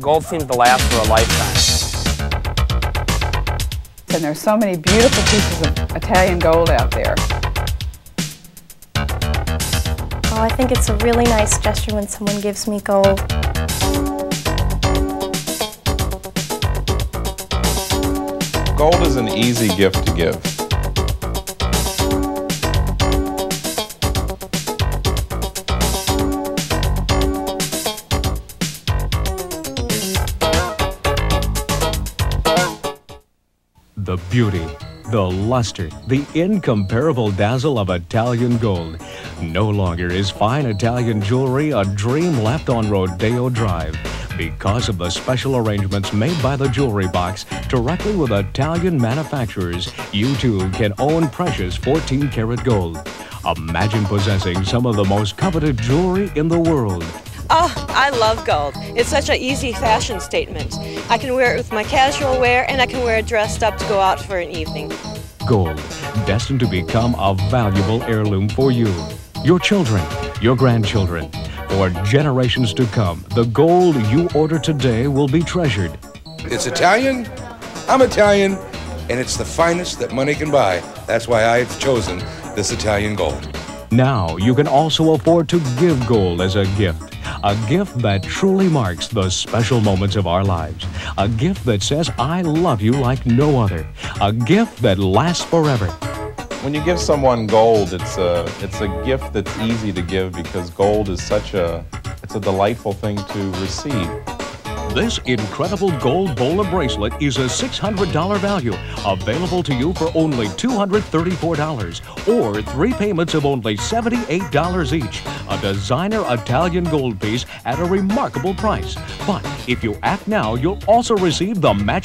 Gold seems to last for a lifetime. And there's so many beautiful pieces of Italian gold out there. Oh, I think it's a really nice gesture when someone gives me gold. Gold is an easy gift to give. The beauty, the luster, the incomparable dazzle of Italian gold. No longer is fine Italian jewelry a dream left on Rodeo Drive because of the special arrangements made by the Jewelry Box directly with Italian manufacturers. You too can own precious 14 karat gold. Imagine possessing some of the most coveted jewelry in the world. Oh, I love gold. It's such an easy fashion statement. I can wear it with my casual wear and I can wear it dressed up to go out for an evening. Gold, destined to become a valuable heirloom for you, your children, your grandchildren. For generations to come, the gold you order today will be treasured. It's Italian, I'm Italian, and it's the finest that money can buy. That's why I've chosen this Italian gold. Now you can also afford to give gold as a gift. A gift that truly marks the special moments of our lives. A gift that says, I love you like no other. A gift that lasts forever. When you give someone gold, it's a it's a gift that's easy to give because gold is such a it's a delightful thing to receive. This incredible gold bowler bracelet is a $600 value, available to you for only $234 or three payments of only $78 each. A designer Italian gold piece at a remarkable price. But if you act now, you'll also receive the match